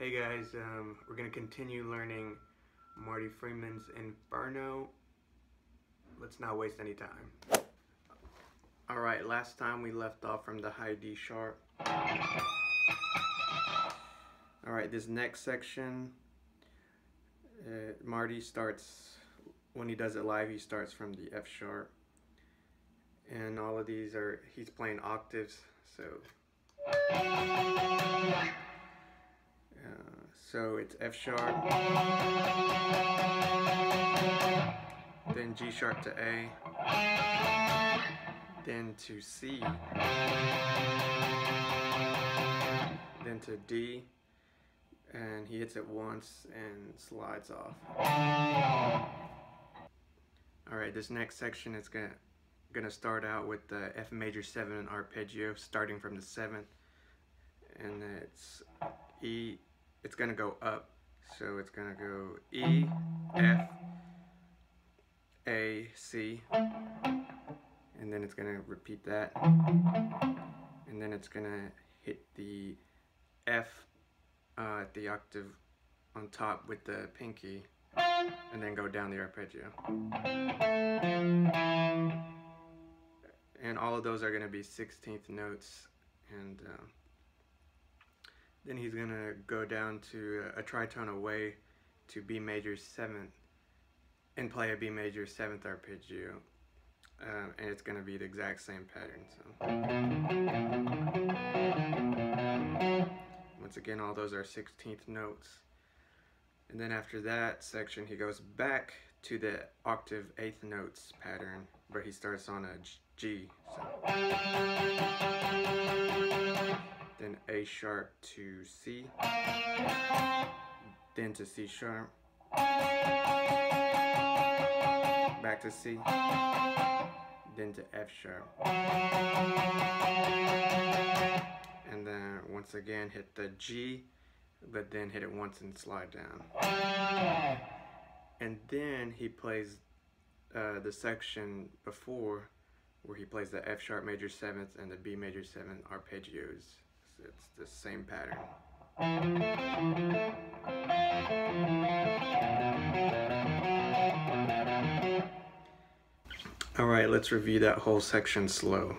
Hey guys, um, we're going to continue learning Marty Friedman's Inferno. Let's not waste any time. Alright, last time we left off from the high D sharp. Alright, this next section, uh, Marty starts, when he does it live, he starts from the F sharp. And all of these are, he's playing octaves, so so it's F sharp, then G sharp to A, then to C, then to D, and he hits it once and slides off. Alright, this next section is gonna gonna start out with the F major 7 arpeggio starting from the 7th and it's E it's gonna go up. So it's gonna go E, F, A, C, and then it's gonna repeat that. And then it's gonna hit the F uh, at the octave on top with the pinky, and then go down the arpeggio. And all of those are gonna be 16th notes, and uh, then he's gonna go down to a tritone away to B major seventh and play a B major seventh arpeggio. Um, and it's gonna be the exact same pattern. So once again, all those are 16th notes. And then after that section, he goes back to the octave eighth notes pattern, but he starts on a G. So then A sharp to C, then to C sharp, back to C, then to F sharp, and then once again hit the G, but then hit it once and slide down. And then he plays uh, the section before where he plays the F sharp major seventh and the B major seventh arpeggios it's the same pattern. Alright, let's review that whole section slow.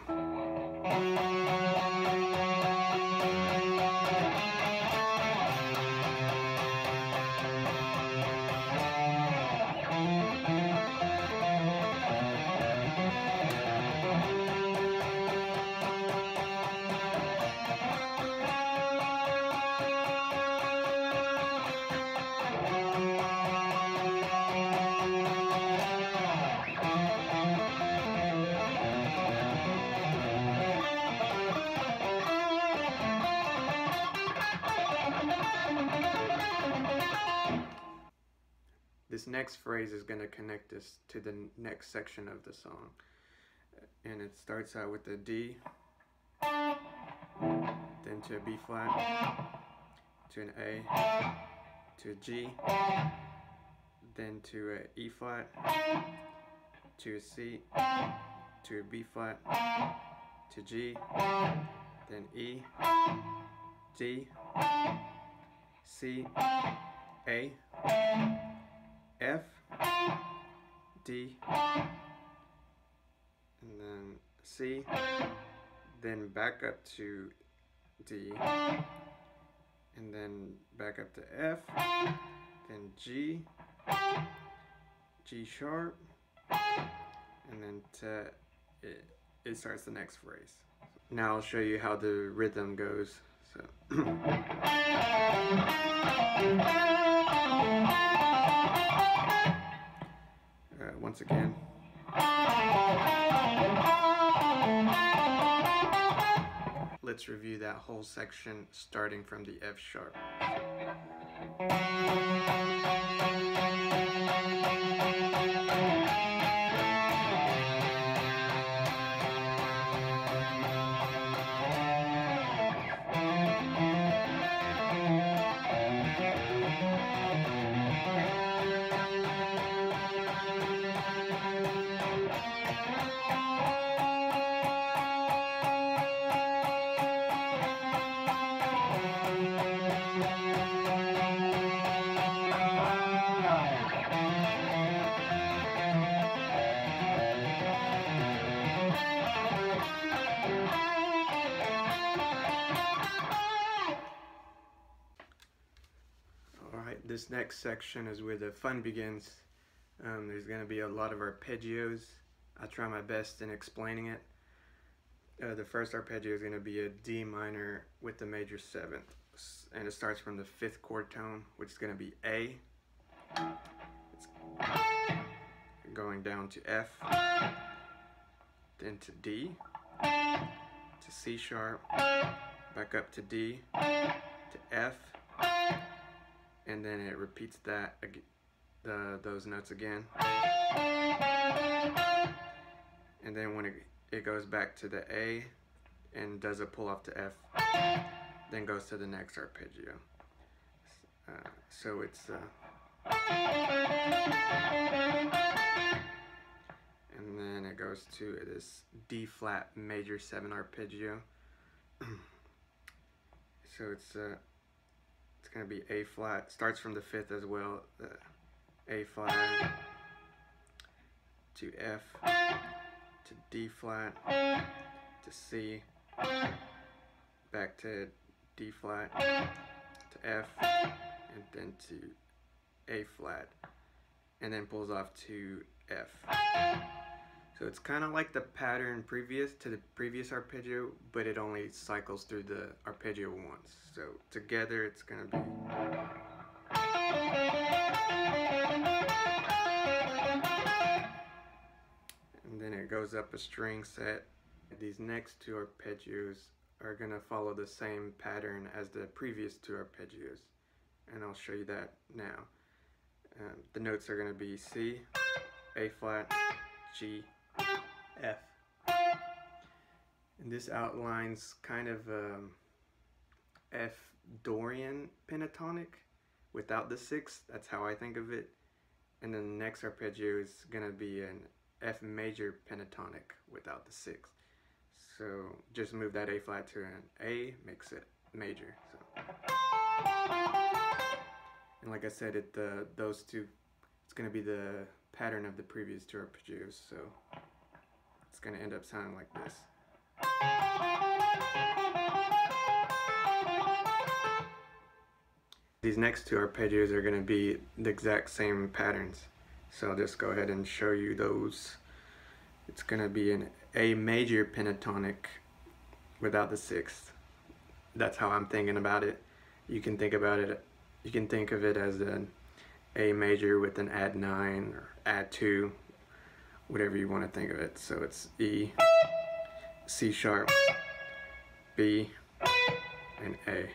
Connect us to the next section of the song. And it starts out with a D, then to a B flat, to an A, to a G, then to a E flat, to a C, to a B flat, to G, then E, D, C, A, F, D, and then C, then back up to D, and then back up to F, then G, G sharp, and then to it, it starts the next phrase. Now I'll show you how the rhythm goes. So. Once again. Let's review that whole section starting from the F sharp. This next section is where the fun begins. Um, there's going to be a lot of arpeggios. I'll try my best in explaining it. Uh, the first arpeggio is going to be a D minor with the major seventh. And it starts from the fifth chord tone, which is going to be A. It's going down to F, then to D, to C sharp, back up to D, to F, and then it repeats that the those notes again. And then when it, it goes back to the A and does a pull off to F then goes to the next arpeggio. Uh, so it's uh, and then it goes to this D flat major 7 arpeggio. So it's uh, going to be A flat. Starts from the fifth as well. Uh, A flat. To F. To D flat. To C. Back to D flat. To F. And then to A flat. And then pulls off to F. So it's kind of like the pattern previous to the previous arpeggio, but it only cycles through the arpeggio once. So together it's going to be... And then it goes up a string set. These next two arpeggios are going to follow the same pattern as the previous two arpeggios. And I'll show you that now. Um, the notes are going to be C, A flat, G, F. And this outlines kind of um, F Dorian pentatonic without the sixth. That's how I think of it. And then the next arpeggio is going to be an F major pentatonic without the sixth. So just move that A flat to an A, makes it major. So. And like I said, it uh, those two, it's going to be the pattern of the previous two arpeggios. So going to end up sounding like this. These next two arpeggios are going to be the exact same patterns. So I'll just go ahead and show you those. It's going to be an A major pentatonic without the sixth. That's how I'm thinking about it. You can think about it, you can think of it as an A major with an add 9 or add 2 whatever you want to think of it. So it's E, C sharp, B, and A.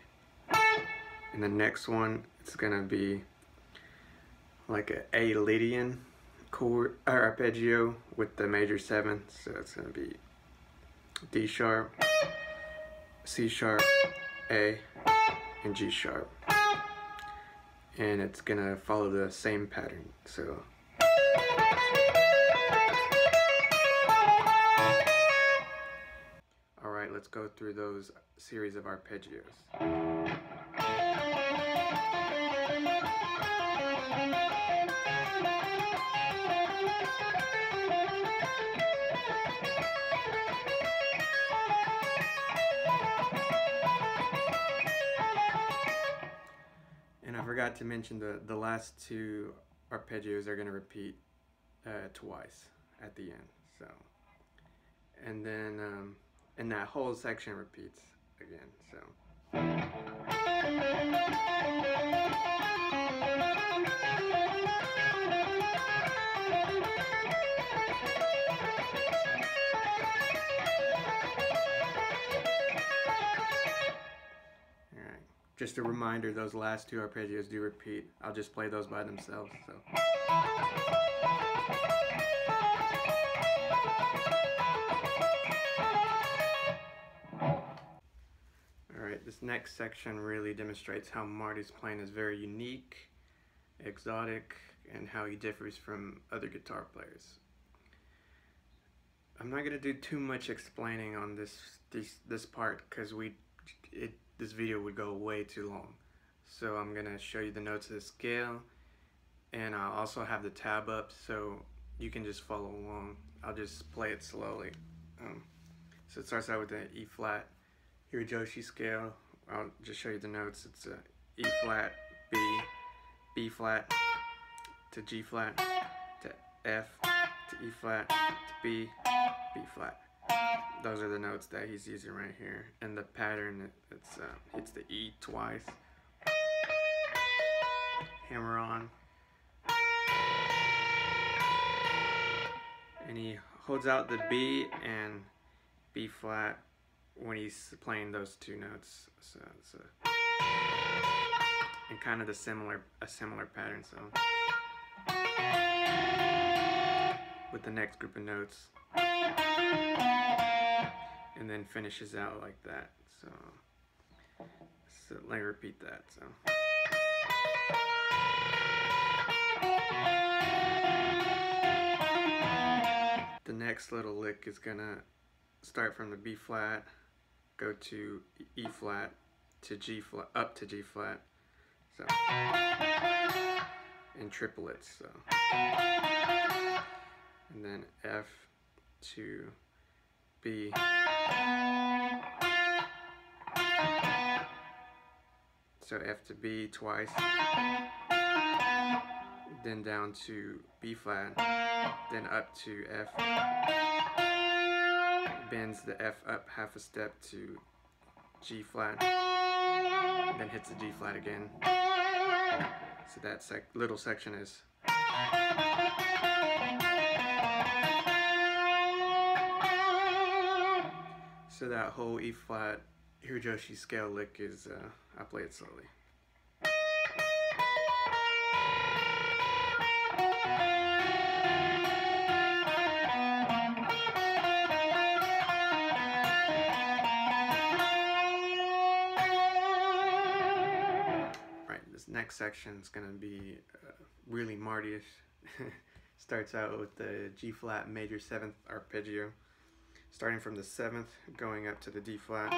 And the next one, it's gonna be like a A Lydian chord or arpeggio with the major seven. So it's gonna be D sharp, C sharp, A, and G sharp. And it's gonna follow the same pattern. So let's go through those series of arpeggios. And I forgot to mention the, the last two arpeggios are going to repeat uh, twice at the end. So, and then um, and that whole section repeats again so Alright, just a reminder, those last two arpeggios do repeat. I'll just play those by themselves. So. This next section really demonstrates how Marty's playing is very unique, exotic, and how he differs from other guitar players. I'm not gonna do too much explaining on this this, this part because we it this video would go way too long. So I'm gonna show you the notes of the scale, and I'll also have the tab up so you can just follow along. I'll just play it slowly. Um, so it starts out with the E flat, Hirajoshi scale, I'll just show you the notes. It's a E flat, B, B flat to G flat to F to E flat to B, B flat. Those are the notes that he's using right here. And the pattern, it's uh, hits the E twice. Hammer on. And he holds out the B and B flat when he's playing those two notes. So it's a, and kind of the similar a similar pattern. So with the next group of notes, and then finishes out like that. So, so let me repeat that. So. The next little lick is gonna start from the B flat, go to E flat, to G flat, up to G flat. So, in triplets. So, and then F to B. So F to B twice, then down to B flat, then up to F, bends the F up half a step to G flat, then hits the G flat again. So that sec little section is So that whole E flat Hirajoshi scale lick is, uh, I play it slowly. Section is going to be uh, really Marty-ish. Starts out with the G flat major 7th arpeggio starting from the seventh, going up to the D flat.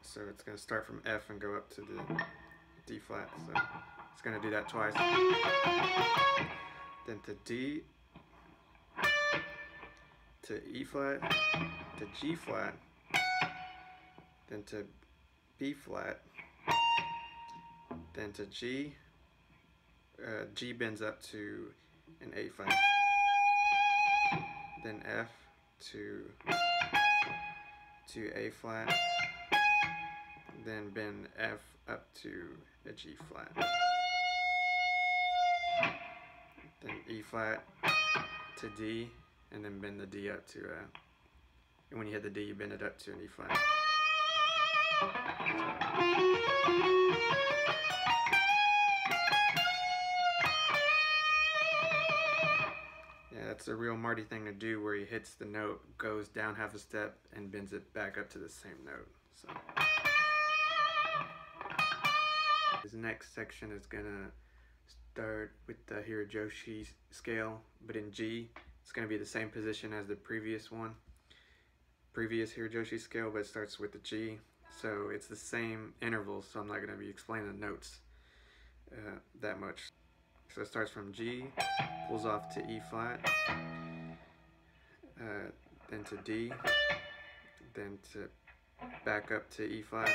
So it's going to start from F and go up to the D flat. So it's going to do that twice. Then to D, to E flat, to G flat, then to B flat, then to G. Uh, G bends up to an A flat then F to to A flat, then bend F up to a G flat, then E flat to D, and then bend the D up to a. And when you hit the D, you bend it up to an E flat. That's a real Marty thing to do where he hits the note, goes down half a step, and bends it back up to the same note. So His next section is gonna start with the Hirajoshi scale, but in G. It's gonna be the same position as the previous one. Previous Hirajoshi scale, but it starts with the G. So it's the same interval, so I'm not gonna be explaining the notes uh, that much. So it starts from G, pulls off to E flat, uh, then to D, then to back up to E flat,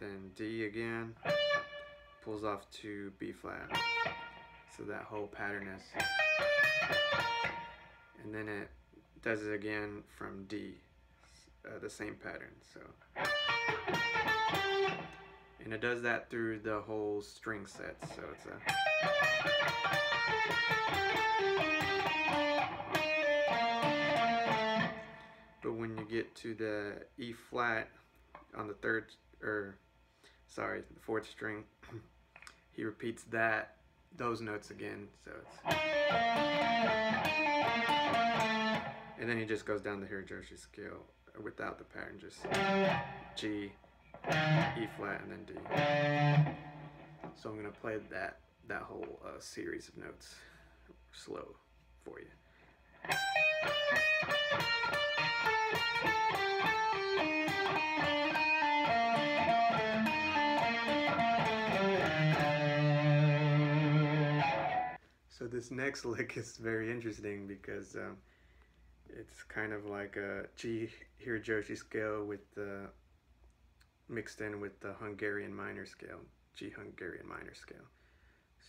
then D again, pulls off to B flat. So that whole pattern is, and then it does it again from D, uh, the same pattern. So, and it does that through the whole string set. So it's a but when you get to the E flat on the third, or sorry, the fourth string, he repeats that, those notes again. So it's, and then he just goes down the Hirajoshi scale without the pattern, just G, E flat, and then D. So I'm gonna play that that whole uh, series of notes slow for you. So this next lick is very interesting because um, it's kind of like a G Hirajoshi scale with the mixed in with the Hungarian minor scale. G Hungarian minor scale.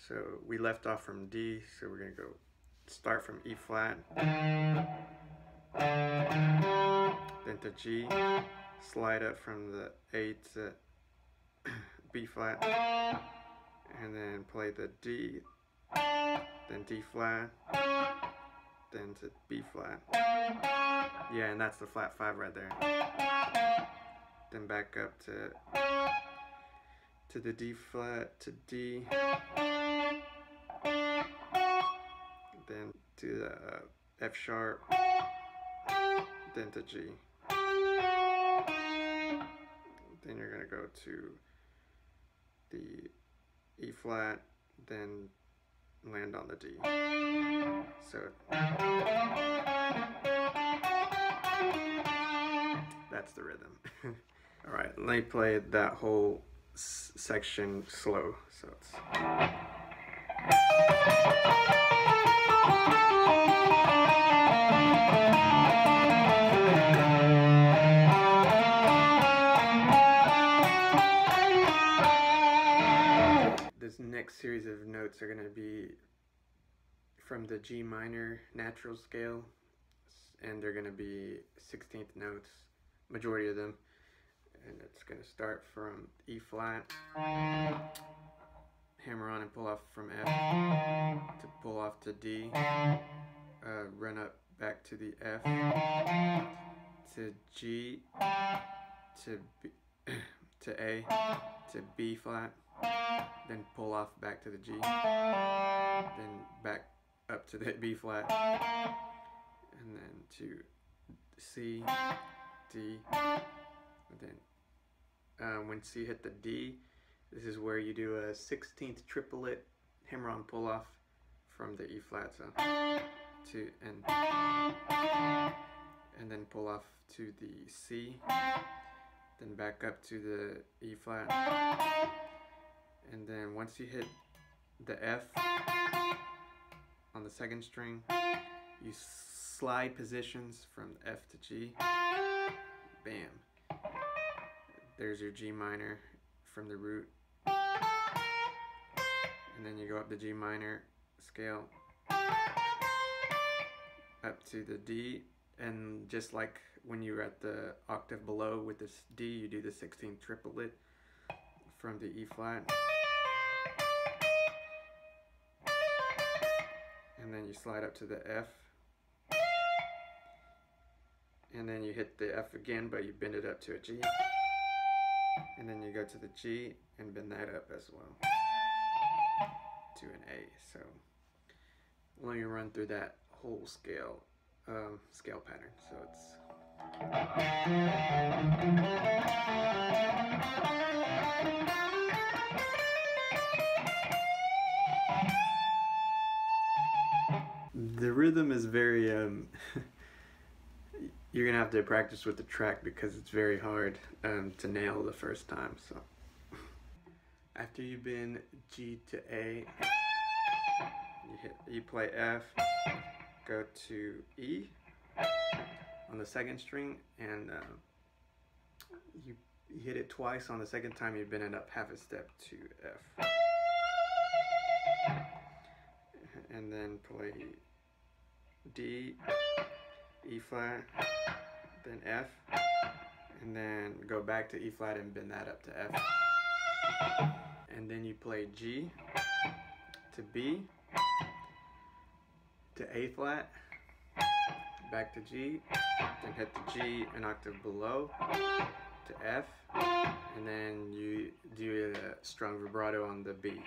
So we left off from D, so we're gonna go start from E flat, then to G, slide up from the A to B flat, and then play the D, then D flat, then to B flat. Yeah, and that's the flat five right there. Then back up to to the D flat to D, to the uh, F sharp, then to G. Then you're gonna go to the E flat, then land on the D. So that's the rhythm. All right, let me play that whole section slow. So it's. This next series of notes are going to be from the G minor natural scale, and they're going to be 16th notes, majority of them. And it's going to start from E flat, hammer on and pull off from F to pull off to D, uh, run up back to the F, to G, to B, to A, to B flat, then pull off back to the G, then back up to the B flat, and then to C, D, and then um, once you hit the D, this is where you do a 16th triplet hammer-on pull-off from the E flat so to and and then pull off to the C, then back up to the E flat, and then once you hit the F on the second string, you slide positions from F to G, bam. There's your G minor from the root. And then you go up the G minor scale up to the D. And just like when you were at the octave below with this D you do the 16th triplet from the E flat and then you slide up to the F and then you hit the F again but you bend it up to a G and then you go to the G and bend that up as well to an A. So let me run through that whole scale um, scale pattern. So it's the rhythm is very um, you're gonna have to practice with the track because it's very hard um, to nail the first time. So after you've been G to A, you hit you play F, go to E on the second string, and uh, you, hit it twice. On the second time, you've been it up half a step to F, and then play D, E flat then F, and then go back to E flat and bend that up to F. And then you play G to B to A flat, back to G, then hit the G an octave below to F, and then you do a strong vibrato on the B.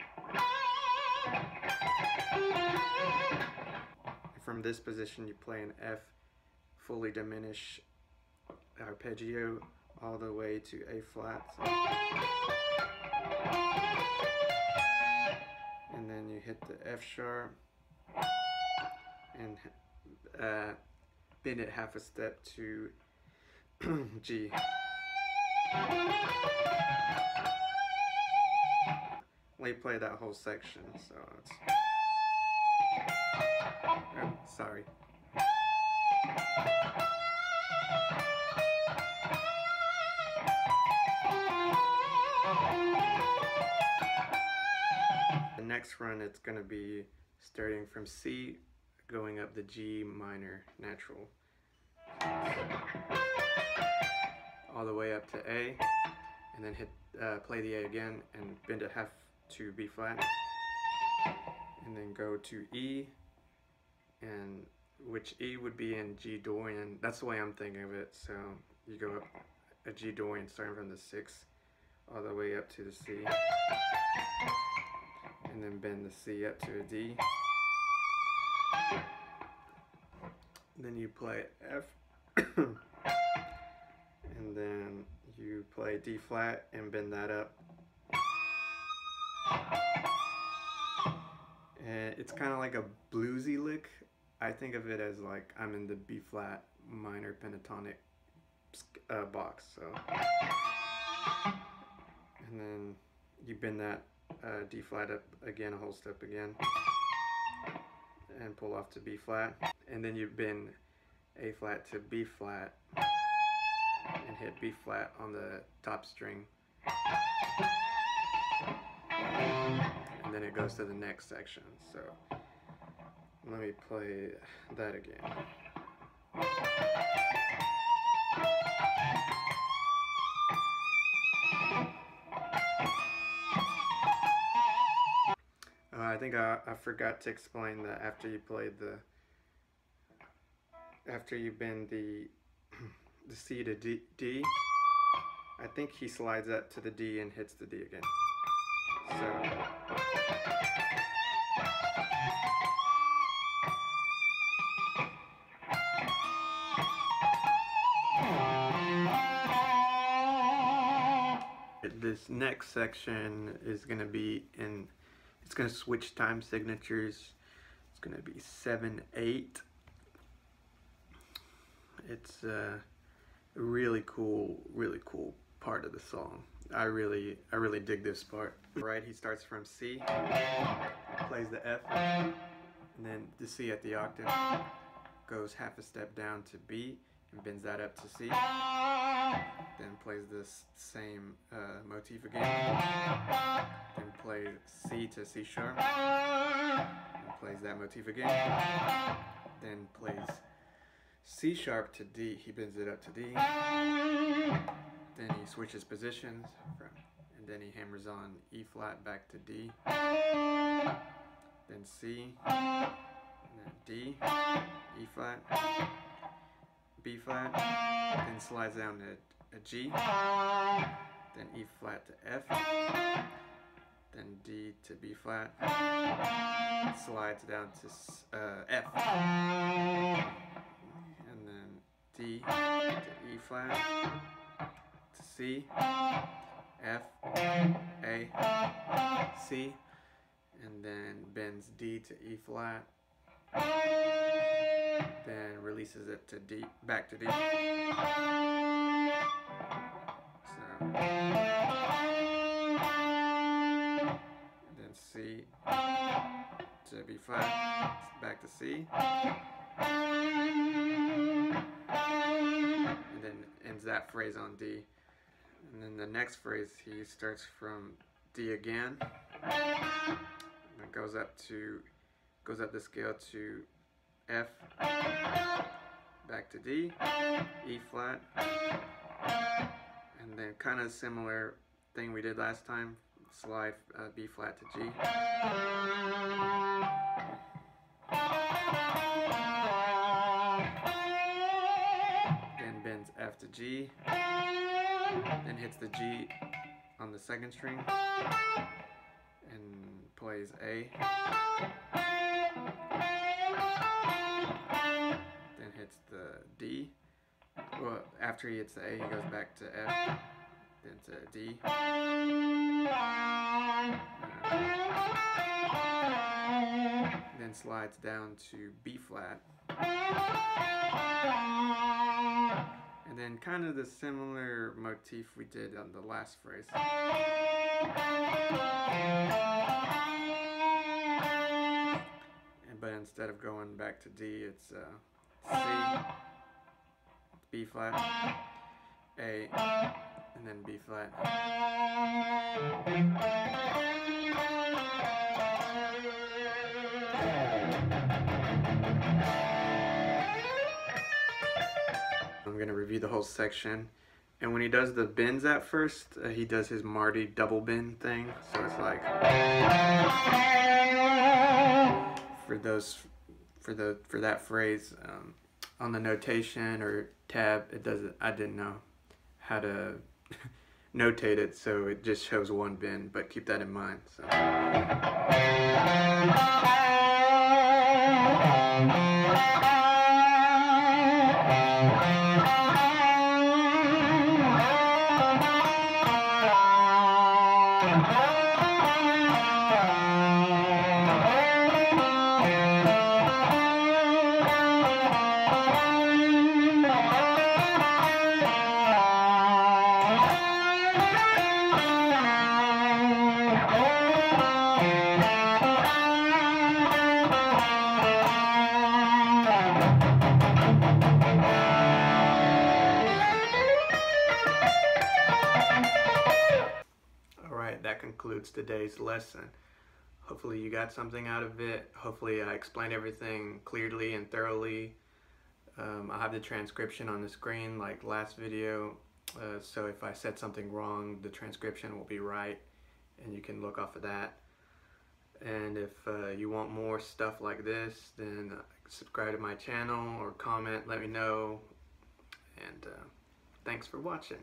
From this position you play an F fully diminish arpeggio all the way to A flat. And then you hit the F sharp and uh, bend it half a step to G. Play that whole section, so it's... Oh, sorry. The next run it's going to be starting from C, going up the G minor natural. All the way up to A, and then hit uh, play the A again and bend it half to B flat, and then go to E, and which E would be in G Dorian. That's the way I'm thinking of it. So you go up a G Dorian starting from the sixth all the way up to the C, and then bend the C up to a D. Then you play F, and then you play D flat and bend that up. And it's kind of like a bluesy lick. I think of it as like I'm in the B flat minor pentatonic uh, box. So, and then you bend that uh, D flat up again, a whole step again, and pull off to B flat, and then you bend A flat to B flat, and hit B flat on the top string. Then it goes to the next section. So let me play that again. Uh, I think I, I forgot to explain that after you played the after you bend the the C to D, D I think he slides that to the D and hits the D again. This next section is going to be in it's going to switch time signatures. It's going to be 7 8 it's a really cool really cool part of the song. I really I really dig this part right he starts from C plays the F and then the C at the octave goes half a step down to B and bends that up to C then plays this same uh, motif again, then plays C to C sharp, and plays that motif again, then plays C sharp to D, he bends it up to D, then he switches positions, from, then he hammers on E flat back to D, then C, then D, E flat, B flat, then slides down to a G, then E flat to F, then D to B flat, slides down to uh, F, and then D to E flat, to C, F, A, C, and then bends D to E flat, then releases it to D, back to D. So, then C to B flat, back to C, and then ends that phrase on D. And then the next phrase he starts from D again, and goes up to goes up the scale to F, back to D, E flat, and then kind of similar thing we did last time, slide uh, B flat to G. Then bends F to G, then hits the G on the second string, and plays A. Then hits the D. Well, after he hits the A, he goes back to F, then to D. then slides down to B flat. And then kind of the similar motif we did on the last phrase. And, but instead of going back to D, it's uh, C, B flat, A, and then B flat. I'm gonna review the whole section. And when he does the bends at first, uh, he does his Marty double bend thing. So it's like for those for the for that phrase um, on the notation or tab, it doesn't. I didn't know how to notate it, so it just shows one bend. But keep that in mind. So. That concludes today's lesson. Hopefully you got something out of it. Hopefully I explained everything clearly and thoroughly. Um, I have the transcription on the screen like last video, uh, so if I said something wrong, the transcription will be right, and you can look off of that. And if uh, you want more stuff like this, then uh, subscribe to my channel or comment, let me know. And uh, thanks for watching.